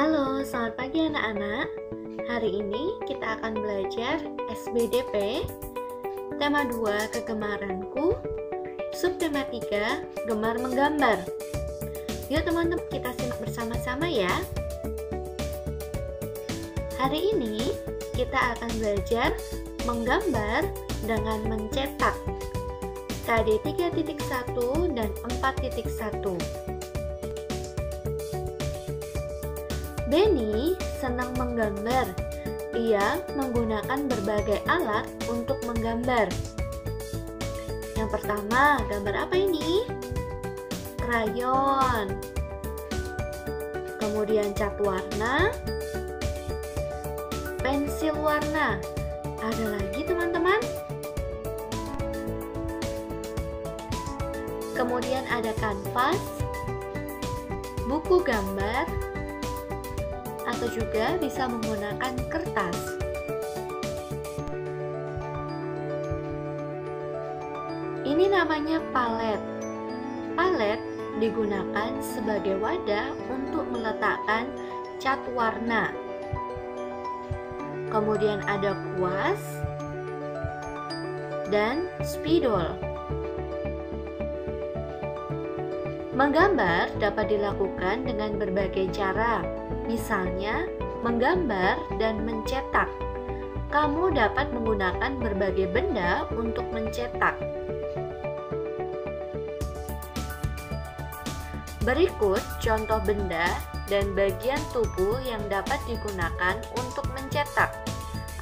Halo, selamat pagi anak-anak. Hari ini kita akan belajar SBDP Tema 2 Kegemaranku. Subtema 3 Gemar Menggambar. Yuk teman-teman kita simak bersama-sama ya. Hari ini kita akan belajar menggambar dengan mencetak. KD 3.1 dan 4.1 Benny senang menggambar. Ia menggunakan berbagai alat untuk menggambar. Yang pertama, gambar apa ini? Krayon. Kemudian cat warna, pensil warna. Ada lagi teman-teman? Kemudian ada kanvas, buku gambar, atau juga bisa menggunakan kertas. Ini namanya palet. Palet digunakan sebagai wadah untuk meletakkan cat warna. Kemudian ada kuas dan spidol. Menggambar dapat dilakukan dengan berbagai cara, misalnya menggambar dan mencetak. Kamu dapat menggunakan berbagai benda untuk mencetak. Berikut contoh benda dan bagian tubuh yang dapat digunakan untuk mencetak.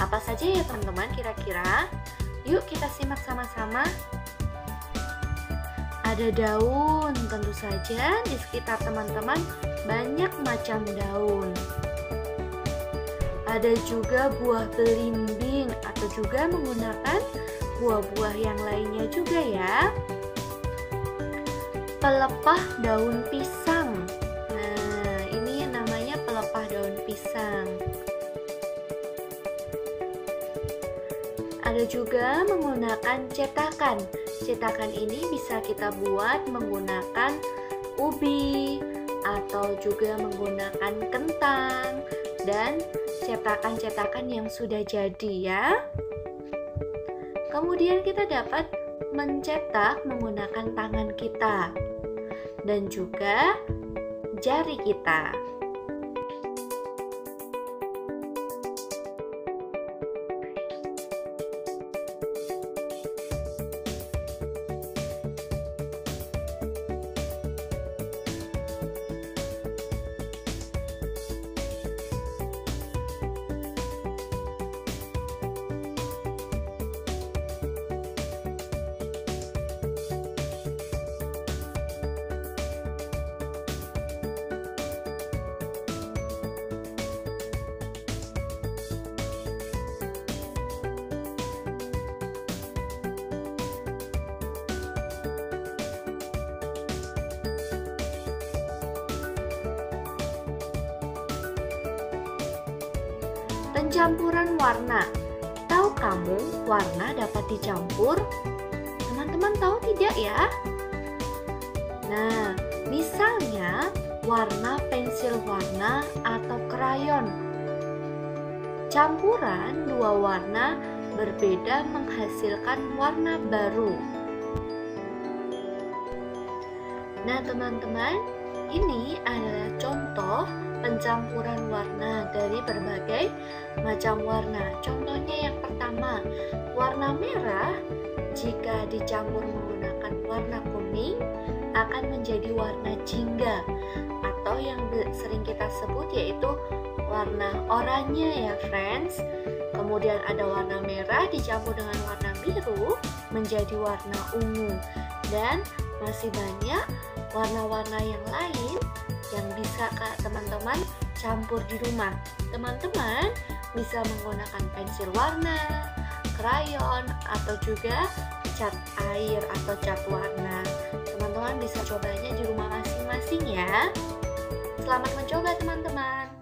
Apa saja ya teman-teman kira-kira? Yuk kita simak sama-sama ada daun, tentu saja di sekitar teman-teman banyak macam daun. Ada juga buah belimbing atau juga menggunakan buah-buah yang lainnya juga ya. Pelepah daun pisang. Nah, ini namanya pelepah daun pisang. Ada juga menggunakan cetakan. Cetakan ini bisa kita buat menggunakan ubi atau juga menggunakan kentang dan cetakan-cetakan yang sudah jadi ya. Kemudian kita dapat mencetak menggunakan tangan kita dan juga jari kita. Pencampuran warna. Tahu kamu warna dapat dicampur? Teman-teman tahu tidak ya? Nah, misalnya warna pensil warna atau krayon. Campuran dua warna berbeda menghasilkan warna baru. Nah, teman-teman, ini adalah contoh pencampuran warna dari berbagai macam warna. Contohnya yang pertama, warna merah jika dicampur menggunakan warna kuning akan menjadi warna jingga atau yang sering kita sebut yaitu warna oranye ya friends. Kemudian ada warna merah dicampur dengan warna biru menjadi warna ungu dan masih banyak warna-warna yang lain yang bisa kak teman-teman campur di rumah. Teman-teman bisa menggunakan pensil warna, krayon, atau juga cat air atau cat warna. Teman-teman bisa cobanya di rumah masing-masing ya. Selamat mencoba teman-teman.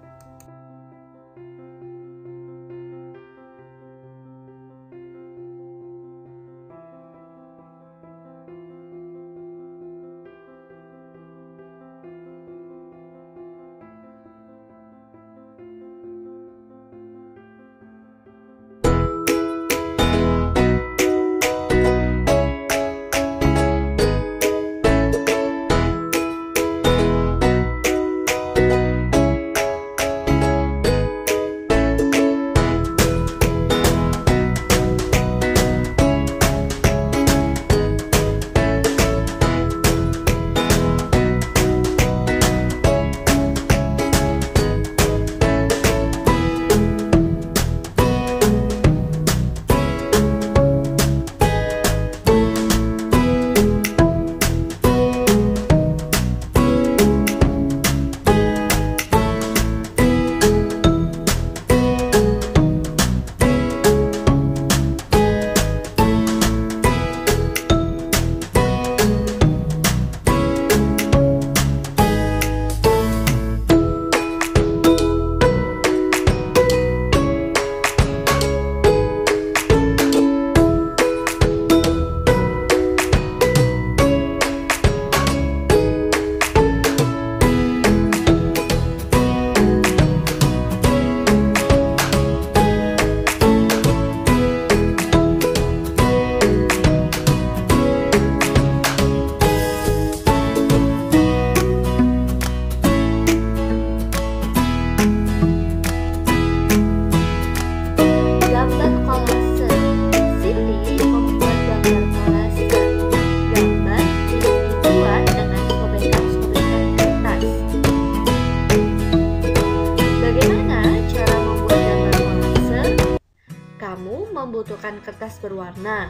Kertas berwarna,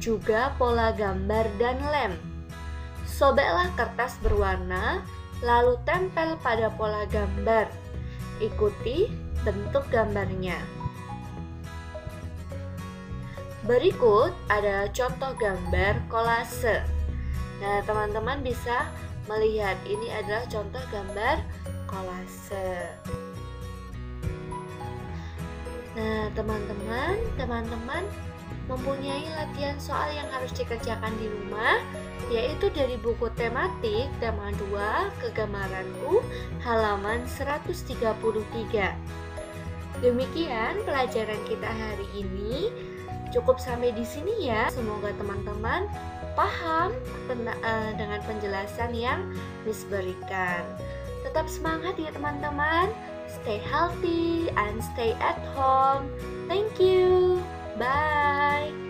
juga pola gambar dan lem. Sobeklah kertas berwarna, lalu tempel pada pola gambar. Ikuti bentuk gambarnya. Berikut adalah contoh gambar kolase. Nah, teman-teman bisa melihat ini adalah contoh gambar kolase. Nah, teman-teman, teman-teman mempunyai latihan soal yang harus dikerjakan di rumah yaitu dari buku tematik tema 2 kegemaranku halaman 133. Demikian pelajaran kita hari ini. Cukup sampai di sini ya. Semoga teman-teman paham eh, dengan penjelasan yang Miss berikan. Tetap semangat ya teman-teman. Stay healthy and stay at home. Thank you. Bye.